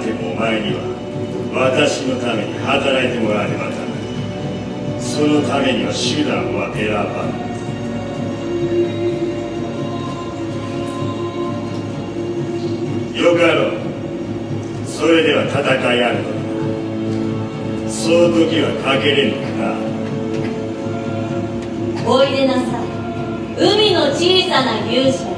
ってもお前には私のために働いてもらわねばならないそのためには手段は選ばないよかろう。それでは戦いあるのだ。その時はかけれぬか。おいでなさい。海の小さな勇者。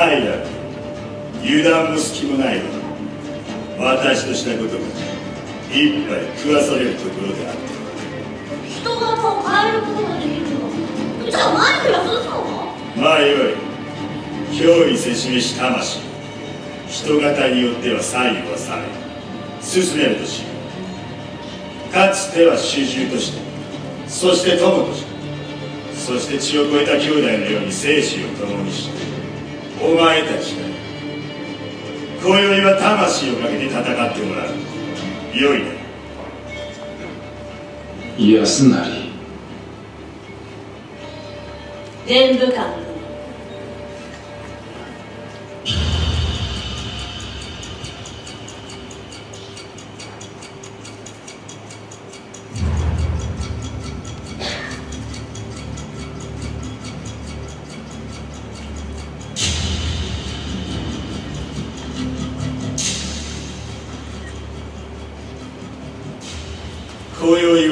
した愛だ油断も隙もないわ私としたことが一杯食わされるところであった人型を変えることができるの？じゃないと安田さんはまあよい憑依せしめし魂人型によっては左右はされ進めるとしかつては主従としてそして友としてそして血を超えた兄弟のように生死を共にしてお前たちが今宵は魂をかけて戦ってもらう。よいな。安成全部官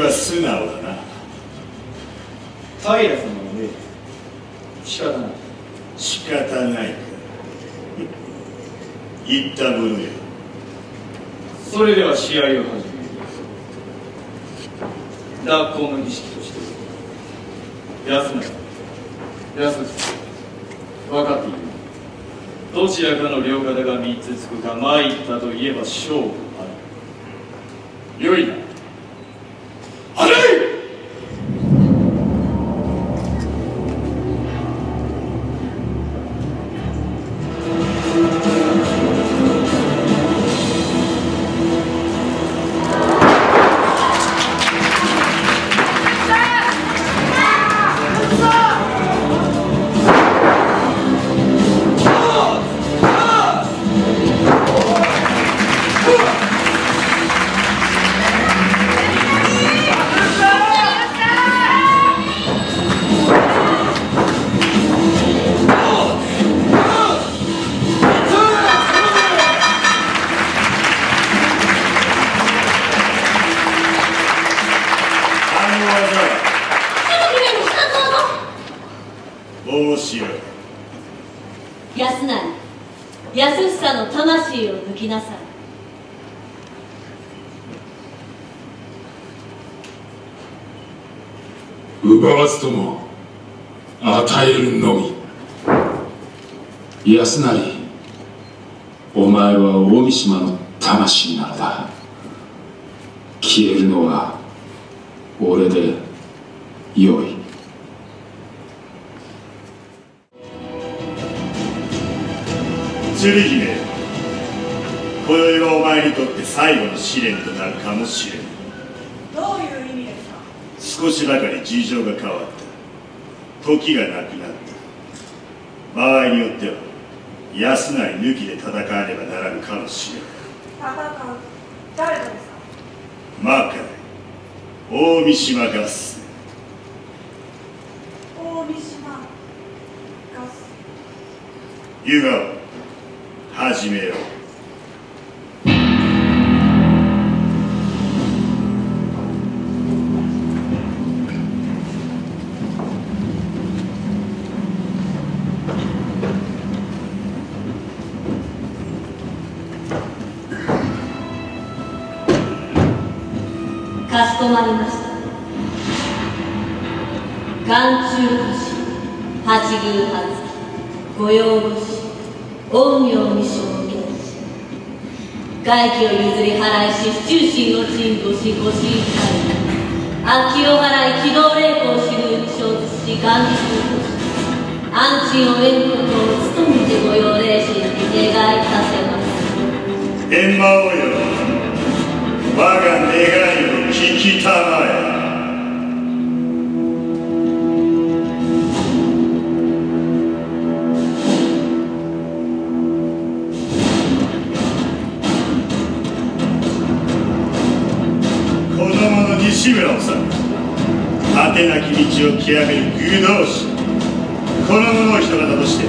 は素直だな。平様の命仕方ない。仕方ない。か言ったものよそれでは試合を始める脱行の儀式として。安永安永分かっている。どちらかの両肩が3つつくか参ったといえば勝負あるよいな安房の魂を抜きなさい。奪わずとも与えるのみ。安成お前は大三島の魂なのだ。消えるのは俺でよい。鶴姫。今宵はお前にとって最後の試練となるかもしれん。どういう意味ですか？少しばかり事情が変わった。時がなくなった。場合によっては安成抜きで戦わねばならぬかもしれん。戦う。誰とですか？魔界大三島合戦。大三島合湯川始めよう。かしこまりました。眼中橋八銀葉月御用ご外気を譲り払いし中心を鎮護しご神会悪気を払い機動霊魂を知るに生ずし眼中星安心を得ることを努めてご用霊心に願いさせます閻魔王よ我が願いを聞きたまえ。供の西村治果てなき道を極める愚道士この者を人形として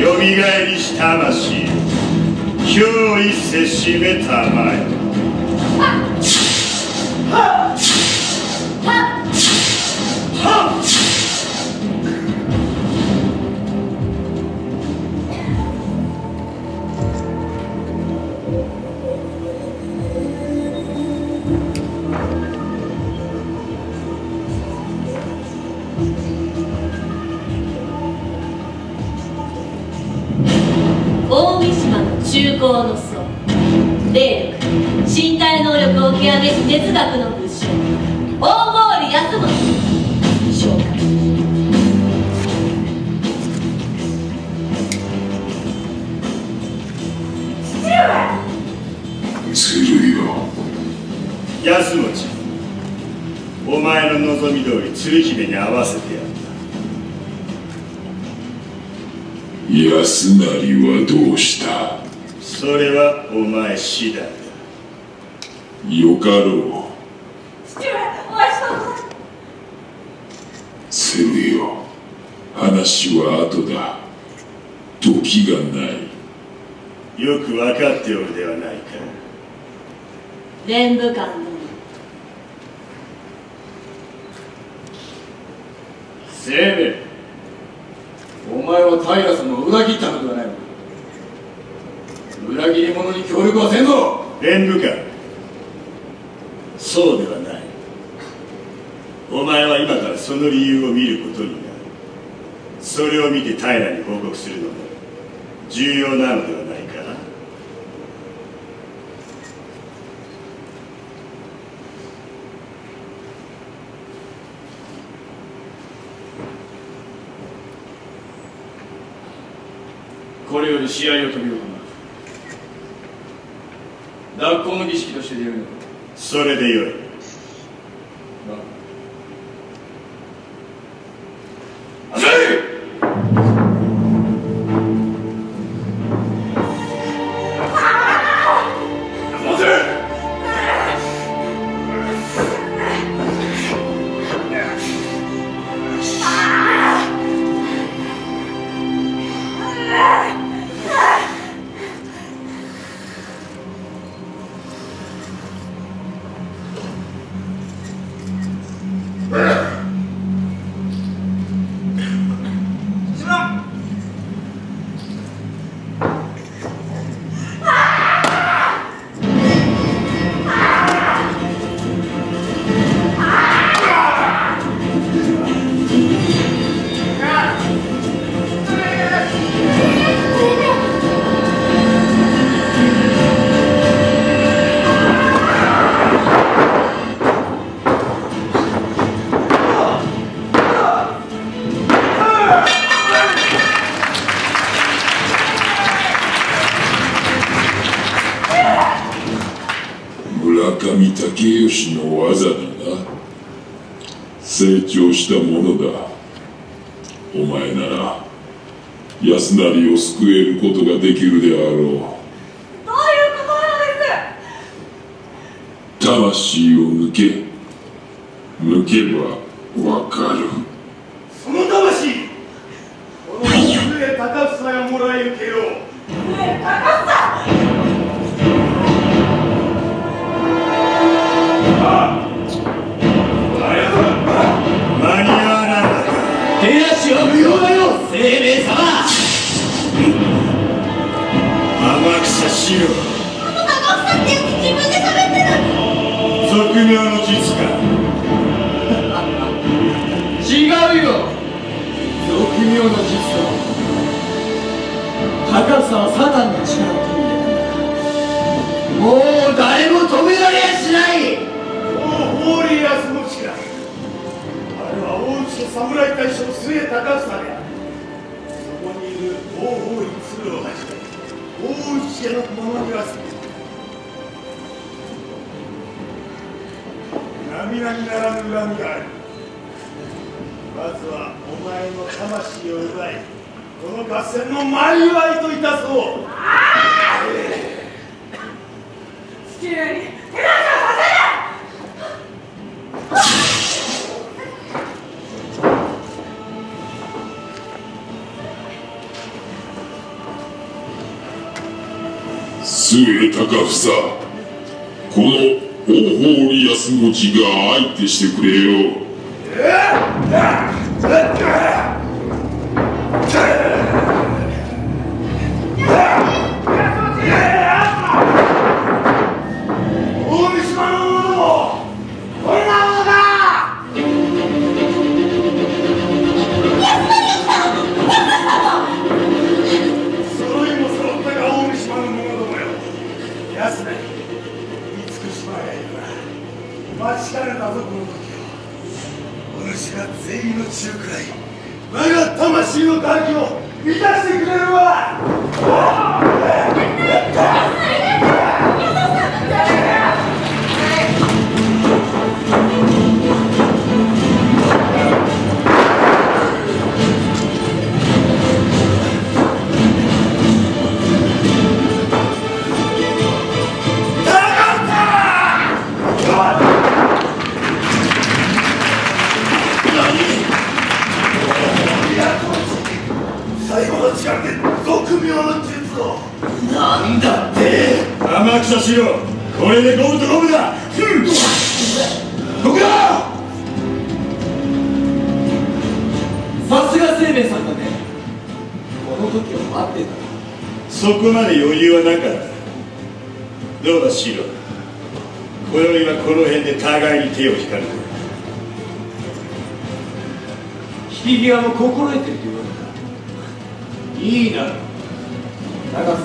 よみがえりし魂今日一せしめたまえ。はっはっはっ！はっ！の中高の層霊力身体能力を。極めし哲学の武将大毛利安元召喚ずるいよ安持お前の望み通り鶴姫に会わせてやった安成はどうしたそれはお前次第だ。よかろ父上お会いしたことう。セルよ。話は後だ。時がない。よく分かっておるではないか。連武官の生命お前は平様を裏切ったのではないのか裏切り者に協力はせんぞ。連部官そうではない。お前は今からその理由を見ることになる。それを見て平に報告するのも重要なのではないか。これより試合を飛び行う脱行の儀式としてでよいの。それでよい。成長したものだ。お前なら安成を救えることができるであろう。どういうことなのです魂を抜け抜けばわかる。その魂この上高房がもらえるけ天草四郎高尾さんって自分で喋ってる賊名の術か。違うよ。俗名の術だ高さはサタンの力を手に入れたんだ。もう誰も止められやしない。おおホーリーアスの力あれは大内と侍大将末高房で大内家の者には並々ならぬ恨みがあるまずはお前の魂を奪いこの合戦の前祝いといたそう。父上に末高房。この王法リアスの血が相手してくれよ。さすが生命さんだね。この時を待ってた。そこまで余裕はなかった。どうだシロ今宵はこの辺で互いに手を引かれる。引き際も心得てるというわけだいいだろう長さ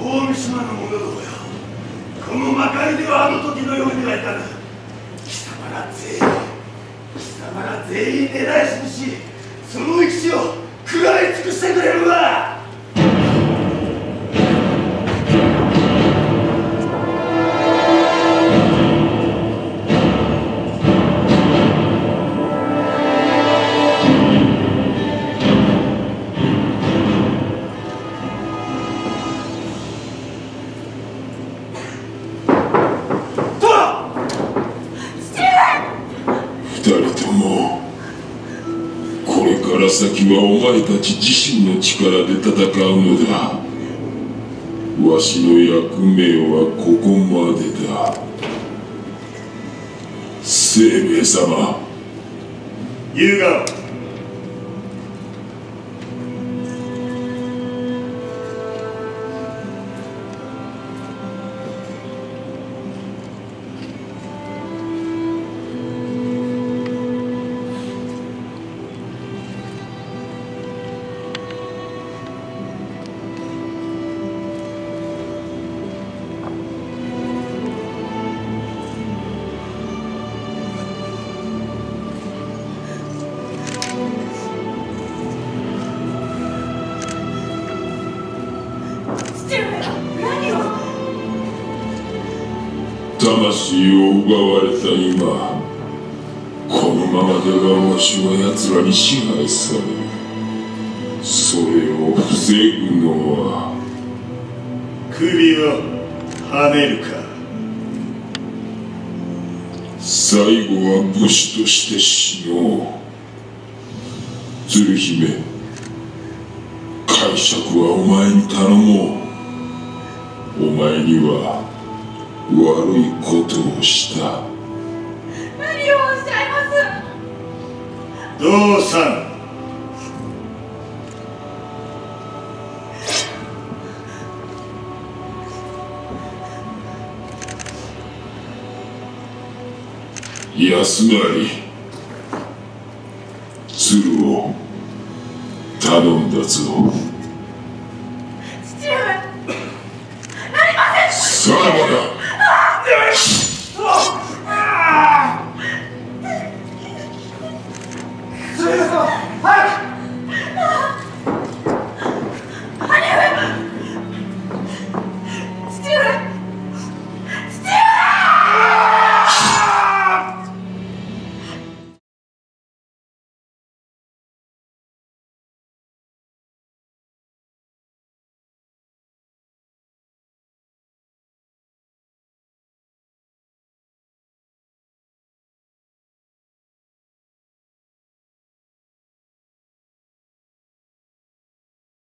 大三島の者どもよ。この魔界ではあの時のようにはいかぬ貴様ら全員貴様が全員狙い尽くしその生き死を食らい尽くしてくれるわから先はお前たち自身の力で戦うのだ。わしの役目はここまでだ。生命様。優雅魂を奪われた今このままではわしは奴らに支配されるそれを防ぐのは首をはめるか。最後は武士として死のう。鶴姫解釈はお前に頼もう。お前には悪いことをした。何をおっしゃいます？どうさん？安成鶴を頼んだぞ